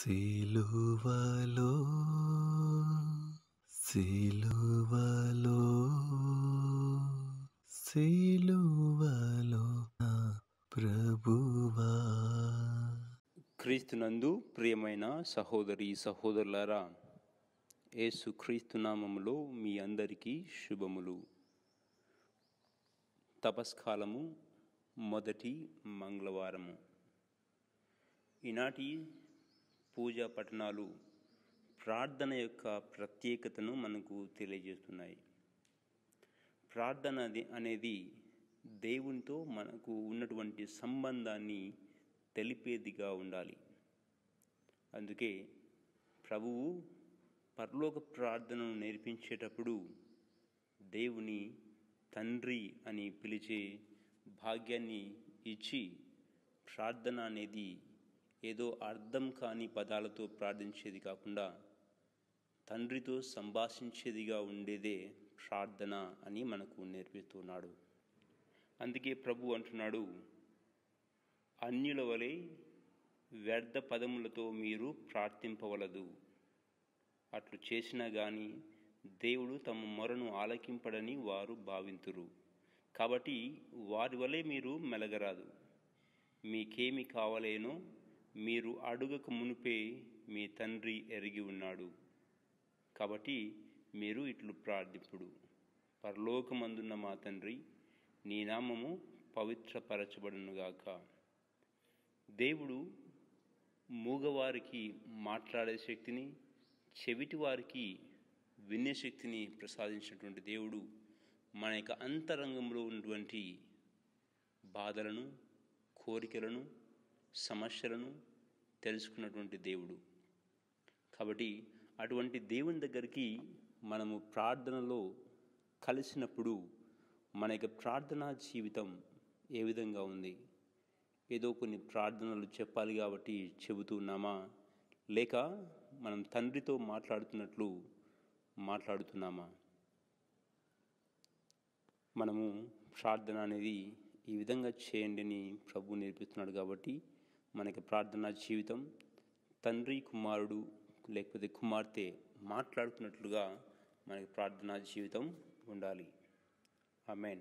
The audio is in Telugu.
సిలువలో సిలువలో సిలువలో నా ప్రభువా. క్రీస్తునందు ప్రియమైన సహోదరి సహోదరులారా యేసు క్రీస్తునామములో మీ అందరికీ శుభములు. తపస్కాలము మొదటి మంగళవారము. ఈనాటి పూజా పఠనాలు ప్రార్థన యొక్క ప్రత్యేకతను మనకు తెలియజేస్తున్నాయి. ప్రార్థన అనేది దేవునితో మనకు ఉన్నటువంటి సంబంధాన్ని తెలిపేదిగా ఉండాలి. అందుకే ప్రభువు పరలోక ప్రార్థనను నేర్పించేటప్పుడు దేవుని తండ్రి అని పిలిచే భాగ్యాన్ని ఇచ్చి ప్రార్థన అనేది ఏదో అర్థం కాని పదాలతో ప్రార్థించేది కాకుండా తండ్రితో సంభాషించేదిగా ఉండేదే ప్రార్థన అని మనకు నేర్పిస్తున్నాడు. అందుకే ప్రభు అంటున్నాడు అన్యుల వలె వ్యర్థ పదములతో మీరు ప్రార్థింపవలదు. అట్లు చేసినా గాని దేవుడు తమ మొరను ఆలకింపడని వారు భావింతురు. కాబట్టి వారి వలె మీరు మెలగరాదు. మీకేమి కావలేనో మీరు అడుగక మునుపే మీ తండ్రి ఎరిగి ఉన్నాడు. కాబట్టి మీరు ఇట్లు ప్రార్థింపుడు. పరలోకమందున్న మా తండ్రి నీ నామము పవిత్రపరచబడునుగాక దేవుడు మూగవారికి మాట్లాడే శక్తిని చెవిటి వారికి వినే శక్తిని ప్రసాదించినటువంటి దేవుడు మన యొక్క అంతరంగంలో ఉన్నటువంటి బాధలను కోరికలను సమస్యలను తెలుసుకున్నటువంటి దేవుడు. కాబట్టి అటువంటి దేవుని దగ్గరికి మనము ప్రార్థనలో కలిసినప్పుడు మన యొక్క ప్రార్థనా జీవితం ఏ విధంగా ఉంది? ఏదో కొన్ని ప్రార్థనలు చెప్పాలి కాబట్టి చెబుతున్నామా లేక మనం తండ్రితో మాట్లాడుతున్నట్లు మాట్లాడుతున్నామా? మనము ప్రార్థన అనేది ఈ విధంగా చేయండి అని ప్రభు నేర్పిస్తున్నాడు కాబట్టి మనకి ప్రార్థనా జీవితం తండ్రి కుమారుడు లేకపోతే కుమార్తె మాట్లాడుతున్నట్లుగా మనకి ప్రార్థనా జీవితం ఉండాలి. ఆమెన్.